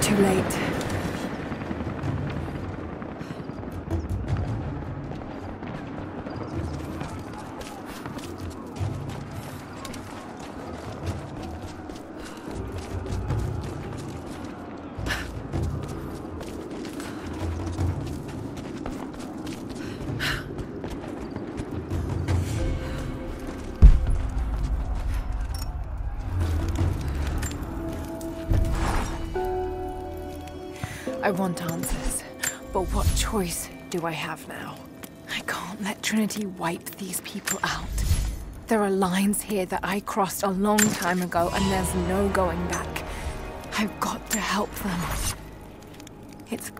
Too late. Want answers, but what choice do I have now? I can't let Trinity wipe these people out. There are lines here that I crossed a long time ago, and there's no going back. I've got to help them. It's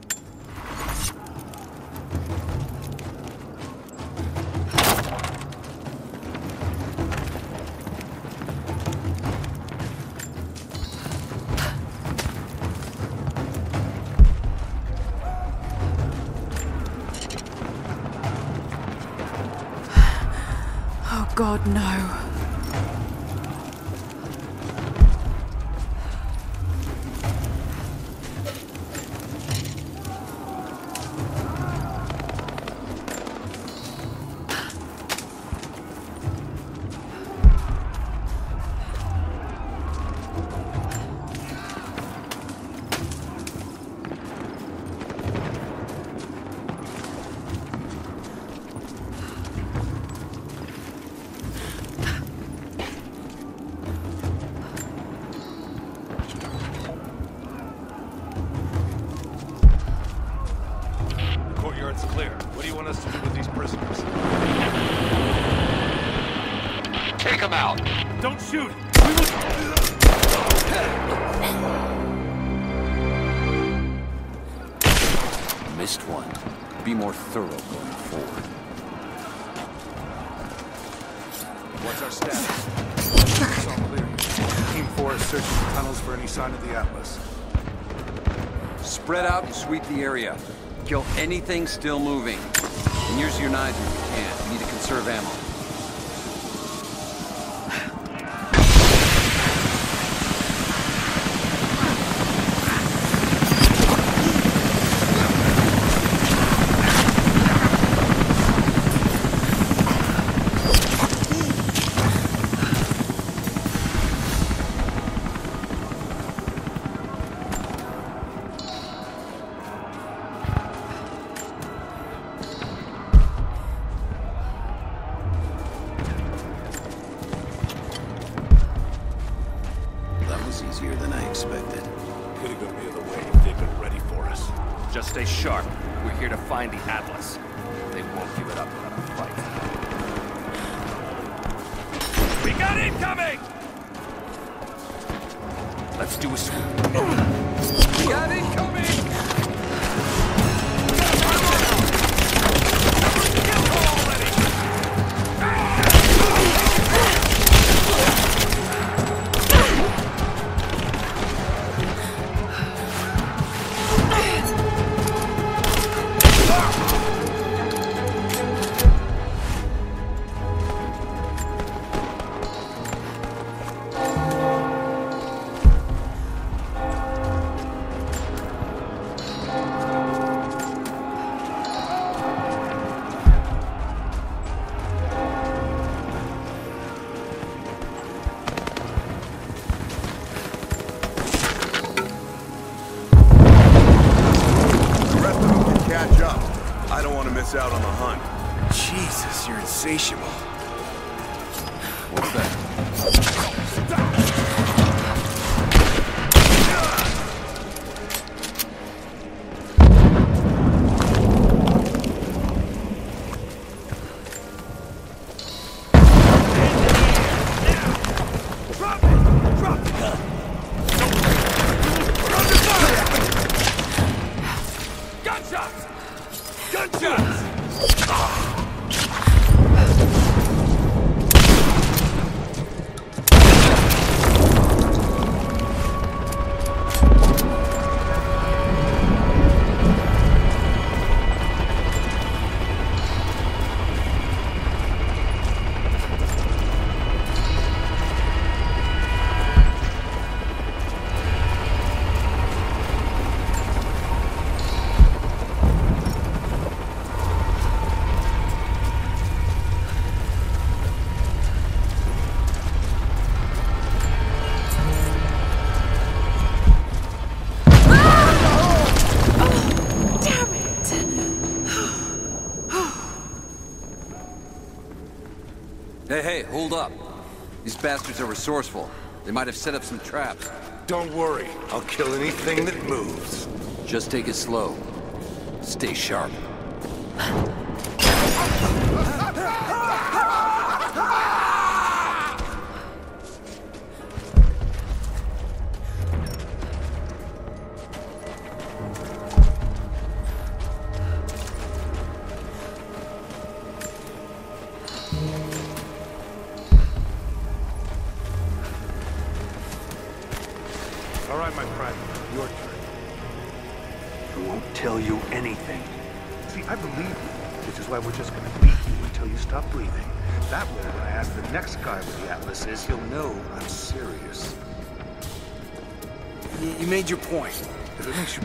God, no. Clear. What do you want us to do with these prisoners? Take them out! Don't shoot! We will... Missed one. Be more thorough going forward. What's our status? It's all clear. Team 4 is searching the tunnels for any sign of the Atlas. Spread out and sweep the area. Kill anything still moving. And use your knives if you can. You need to conserve ammo. expected. Could have gone the other way if they'd been ready for us. Just stay sharp. We're here to find the Atlas. They won't give it up without a fight. We got incoming! Let's do a. We got incoming! Miss out on the hunt. Jesus, you're insatiable. What's that? Hold up. These bastards are resourceful. They might have set up some traps. Don't worry. I'll kill anything that moves. Just take it slow. Stay sharp. You, you made your point. If it makes you...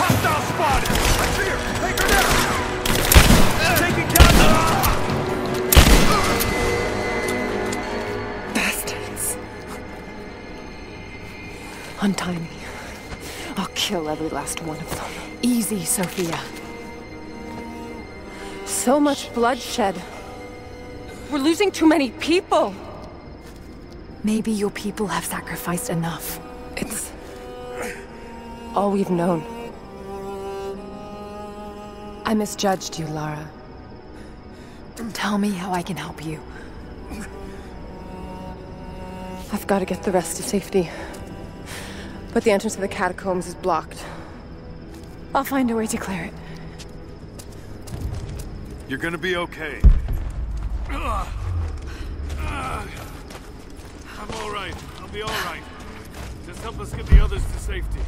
Hostile spotted! I see her! Take her down! Taking counter! Bastards. Untie me. I'll kill every last one of them. Easy, Sofia. So much bloodshed. We're losing too many people. Maybe your people have sacrificed enough. It's all we've known. I misjudged you, Lara. Tell me how I can help you. I've got to get the rest to safety. But the entrance to the catacombs is blocked. I'll find a way to clear it. You're gonna be okay. Ugh. I'm all right. I'll be all right. Just help us get the others to safety.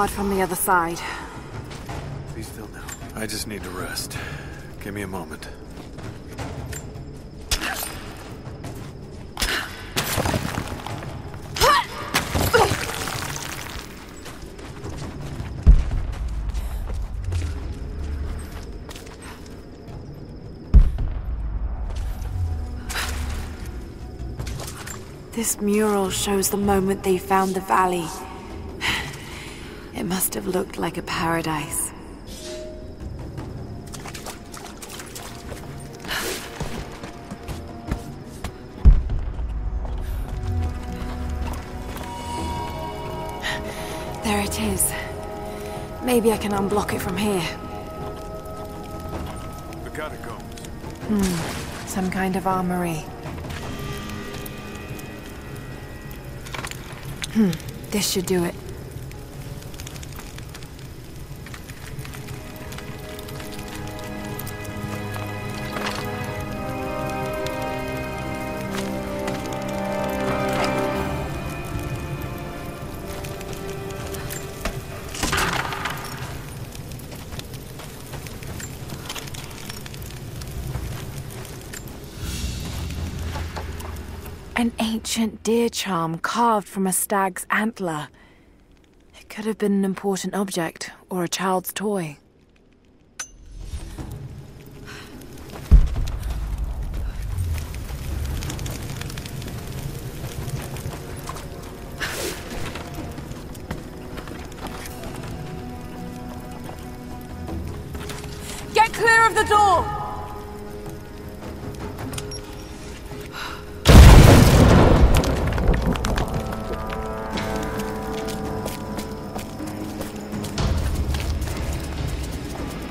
Barred from the other side. Be still now. I just need to rest. Give me a moment. This mural shows the moment they found the valley. Must have looked like a paradise. There it is. Maybe I can unblock it from here. The catacombs. Hmm. Some kind of armory. Hmm, this should do it. An ancient deer charm carved from a stag's antler. It could have been an important object or a child's toy. Get clear of the door!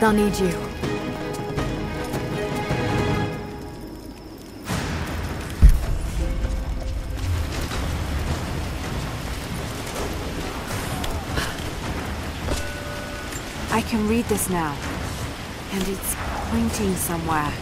They'll need you. I can read this now. And it's pointing somewhere.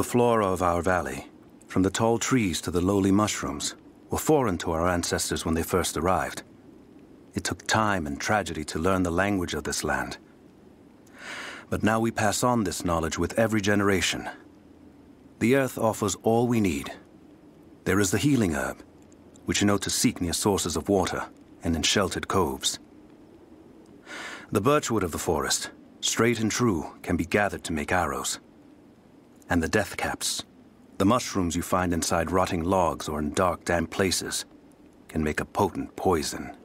The flora of our valley, from the tall trees to the lowly mushrooms, were foreign to our ancestors when they first arrived. It took time and tragedy to learn the language of this land. But now we pass on this knowledge with every generation. The earth offers all we need. There is the healing herb, which you know to seek near sources of water and in sheltered coves. The birchwood of the forest, straight and true, can be gathered to make arrows and the death caps. The mushrooms you find inside rotting logs or in dark, damp places can make a potent poison.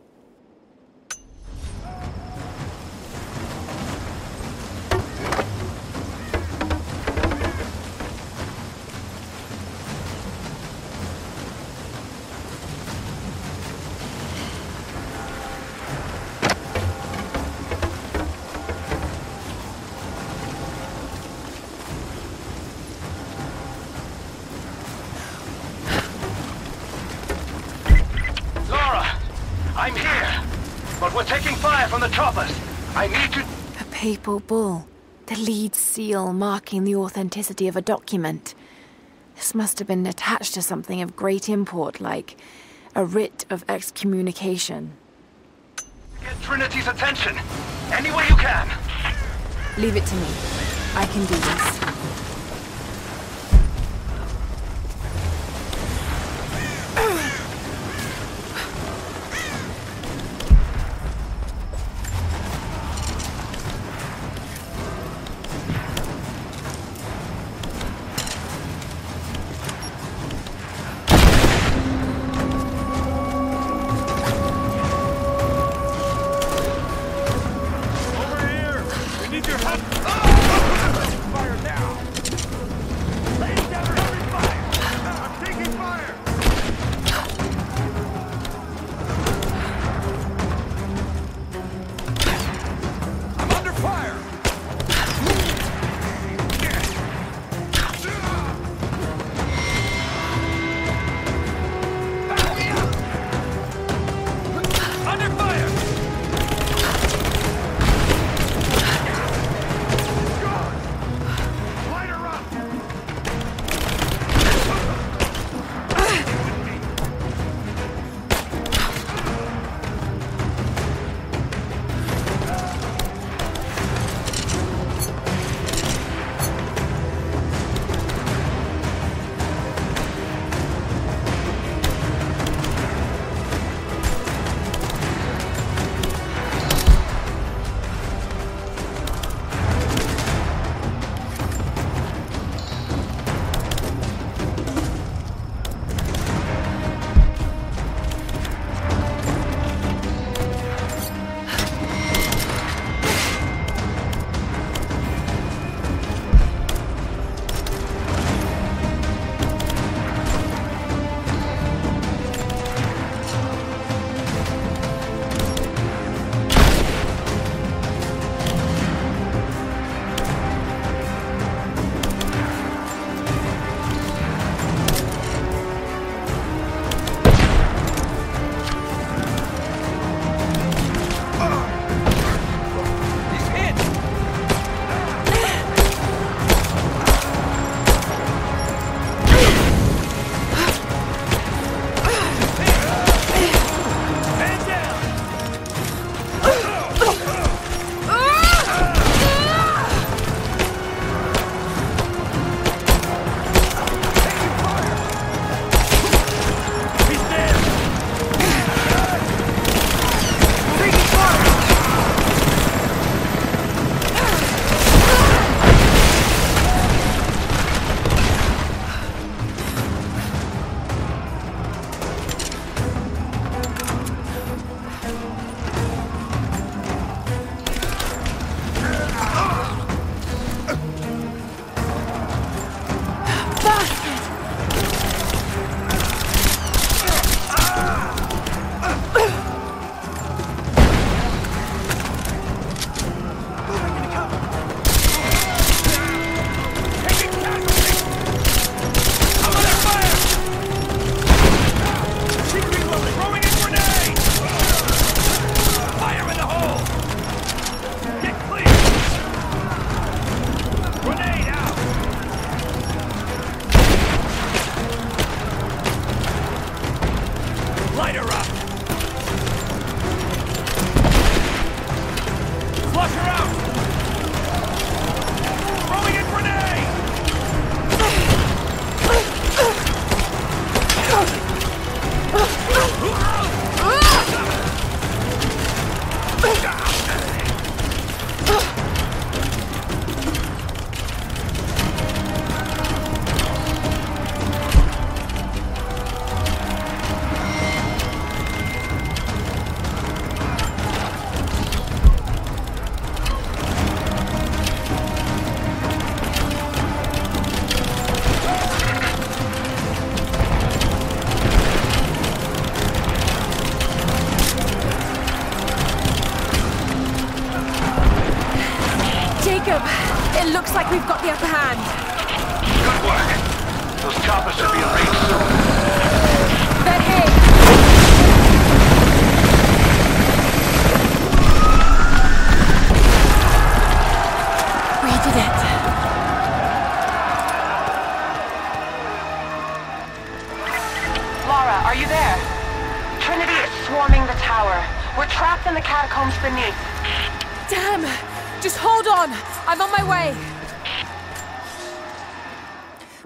papal bull, the lead seal marking the authenticity of a document. This must have been attached to something of great import, like a writ of excommunication. Get Trinity's attention! Any way you can! Leave it to me. I can do this.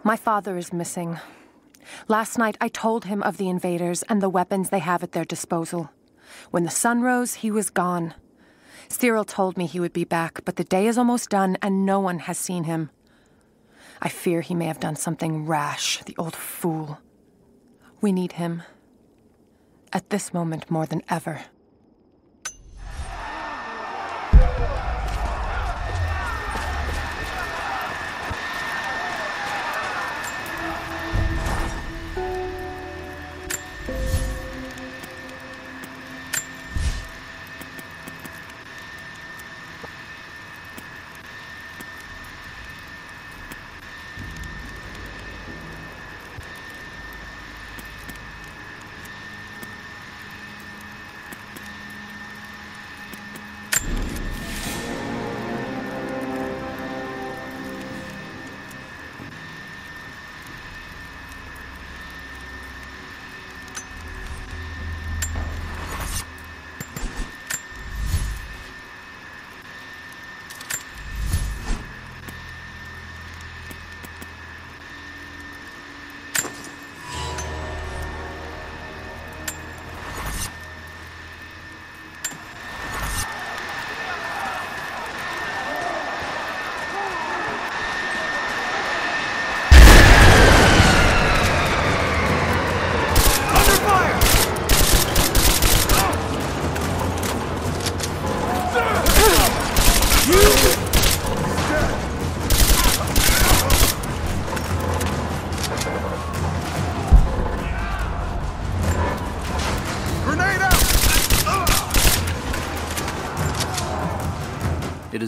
My father is missing. Last night I told him of the invaders and the weapons they have at their disposal. When the sun rose, he was gone. Cyril told me he would be back, but the day is almost done and no one has seen him. I fear he may have done something rash, the old fool. We need him. At this moment more than ever.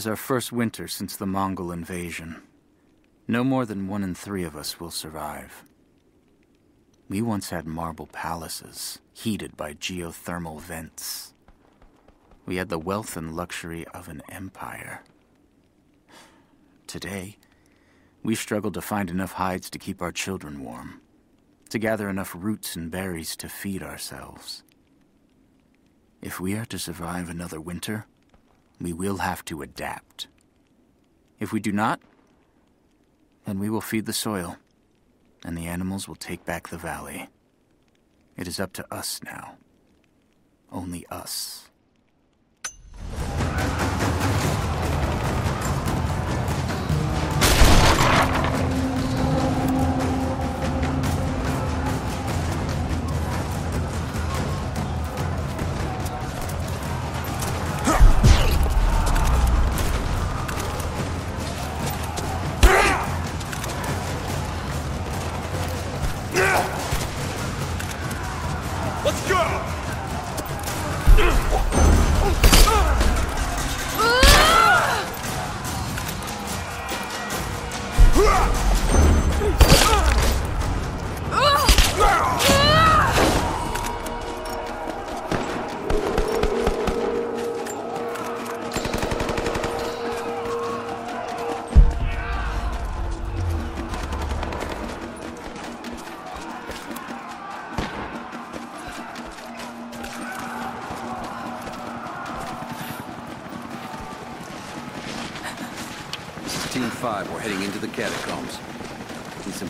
Is our first winter since the Mongol invasion. No more than one in three of us will survive. We once had marble palaces, heated by geothermal vents. We had the wealth and luxury of an empire. Today, we struggle to find enough hides to keep our children warm, to gather enough roots and berries to feed ourselves. If we are to survive another winter, we will have to adapt. If we do not, then we will feed the soil, and the animals will take back the valley. It is up to us now. Only us.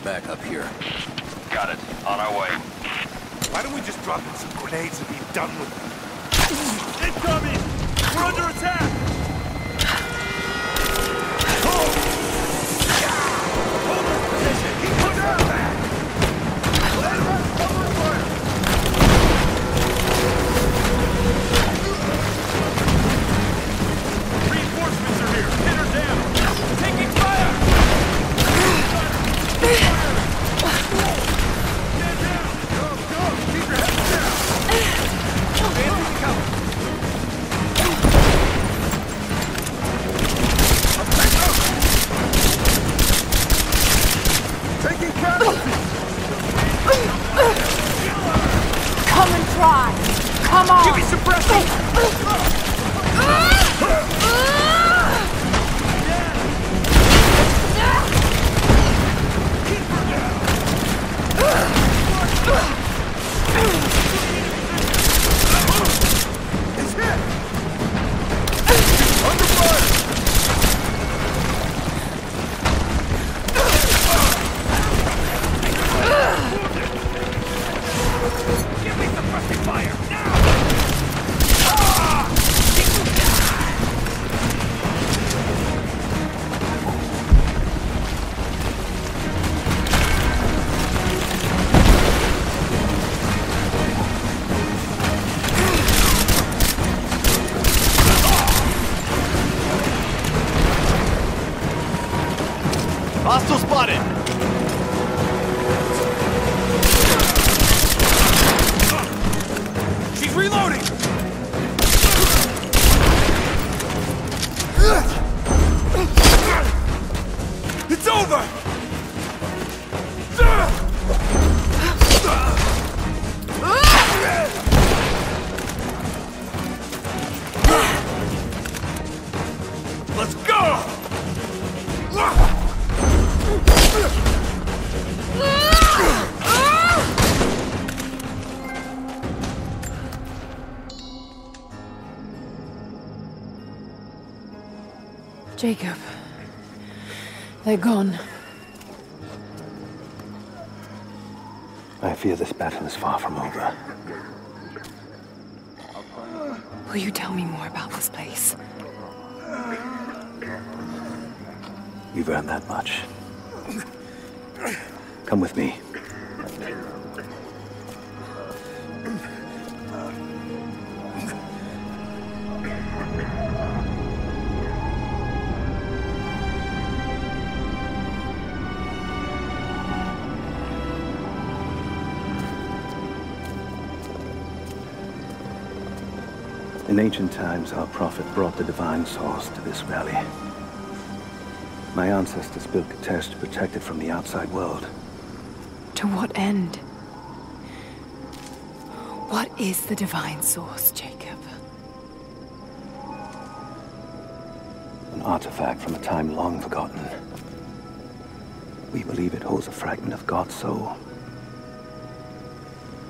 Need up here. Got it. On our way. Why don't we just drop in some grenades and be done with it? Jacob. They're gone. I fear this battle is far from over. Will you tell me more about this place? You've earned that much. Come with me. In ancient times, our prophet brought the divine source to this valley. My ancestors built Kitezh to protect it from the outside world. To what end? What is the divine source, Jacob? An artifact from a time long forgotten. We believe it holds a fragment of God's soul.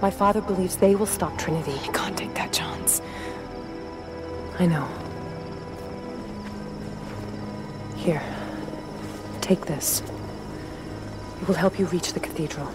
My father believes they will stop Trinity. I can't take that chance. I know. Here. Take this. It will help you reach the cathedral.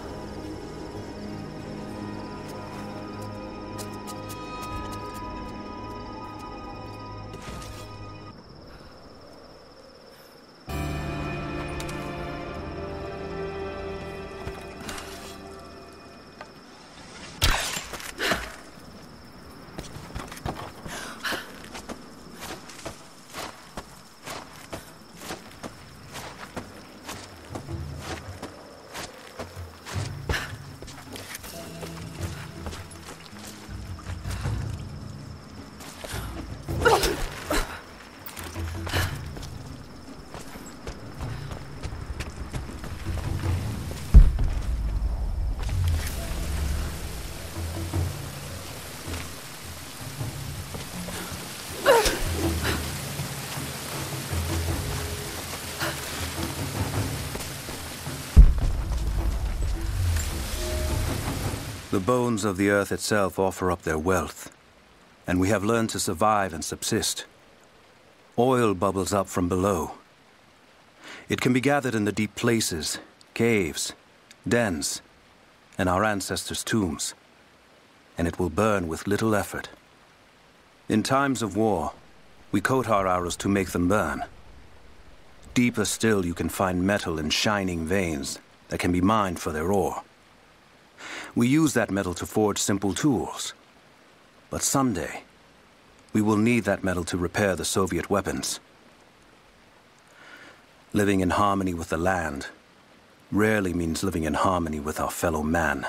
Bones of the earth itself offer up their wealth, and we have learned to survive and subsist. Oil bubbles up from below. It can be gathered in the deep places, caves, dens, and our ancestors' tombs, and it will burn with little effort. In times of war, we coat our arrows to make them burn. Deeper still, you can find metal in shining veins that can be mined for their ore. We use that metal to forge simple tools. But someday, we will need that metal to repair the Soviet weapons. Living in harmony with the land rarely means living in harmony with our fellow man.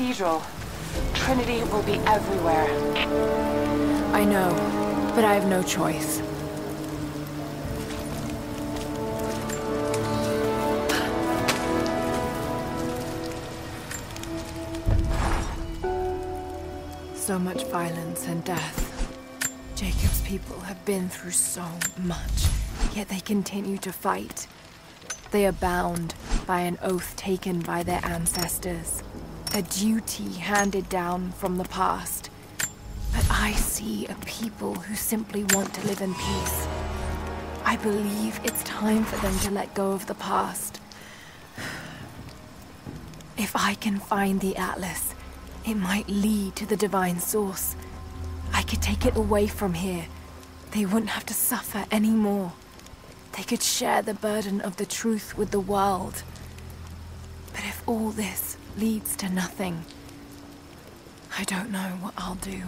Cathedral, Trinity will be everywhere. I know, but I have no choice. So much violence and death. Jacob's people have been through so much, yet they continue to fight. They are bound by an oath taken by their ancestors, a duty handed down from the past. But I see a people who simply want to live in peace. I believe it's time for them to let go of the past. If I can find the Atlas, it might lead to the Divine Source. I could take it away from here. They wouldn't have to suffer anymore. They could share the burden of the truth with the world. But if all this leads to nothing, I don't know what I'll do.